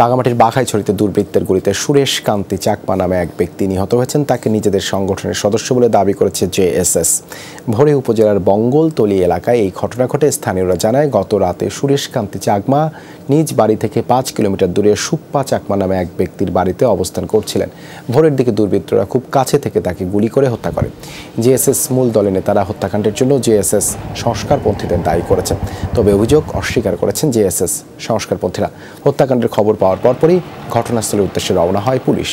রাঙামাটির বাঘাইছড়িতে দুর্বৃত্তের গুলিতে সুরেশ কান্তি চাকমা নামে এক ব্যক্তি নিহত হয়েছেন। তাকে নিজেদের সংগঠনের সদস্য বলে দাবি করেছে জেএসএস। ভোরে উপজেলার বঙ্গলতলি এলাকায় এই ঘটনা ঘটে। স্থানীয়রা জানায়, গত রাতে সুরেশ কান্তি চাকমা নিজ বাড়ি থেকে পাঁচ কিলোমিটার দূরে সুপ্পা চাকমা নামে এক ব্যক্তির বাড়িতে অবস্থান করছিলেন। ভোরের দিকে দুর্বৃত্তরা খুব কাছে থেকে তাকে গুলি করে হত্যা করে। জেএসএস মূল দলে নেতারা হত্যাকাণ্ডের জন্য জেএসএস সংস্কারপন্থীদের দায়ী করেছেন। তবে অভিযোগ অস্বীকার করেছেন জেএসএস সংস্কারপন্থীরা। হত্যাকাণ্ডের খবর পাওয়ার পরপরই ঘটনাস্থলের উদ্দেশ্যে রওনা হয় পুলিশ।